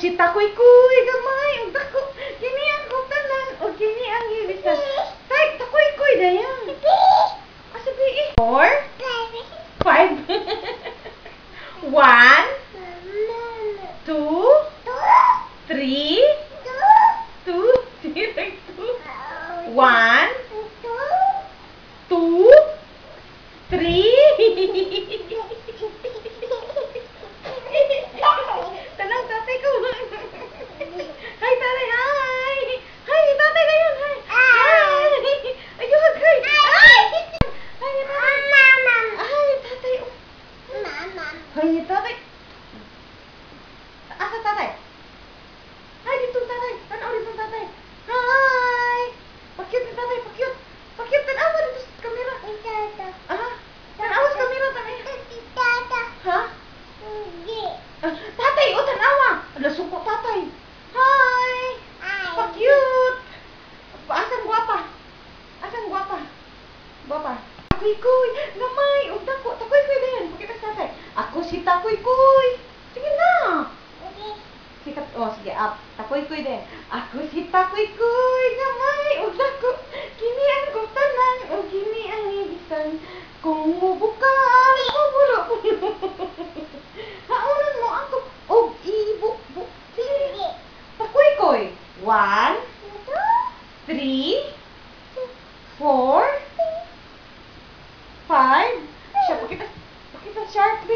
si takoy-koy gamay ug dako. Kini ang tanan ug kini ang gibisan. Tay, takoy-koy dayan. Asa bi? Four, five, one, two, three, two, two, one, two, three. Tatay. Asa tatay? Hi, dito tatay. Tanaw dito tatay. Hi. Pakyut ni tatay, pakyut. Pakyut, tanawa dito sa kamera. Ah, tanawa sa kamera, tatay. Ha? Ah, tatay, o tanawa. Ala, suko tatay. Hi. Pa-cute. Asan guwapa? Asan guwapa? Guwapa. Takoy koy, gamay, ug dako, takoy koy up. Takoy-koy din. Ako si Takoy-koy gamay. O dako. Kini ang gutanan. O gini ang ibisan. Kung mubukan. O bulo. Haunan mo ako. O ibukbuk. Sige. Takoy-koy. One. Three. Four. Five. Siya, pakita. Pakita sharply.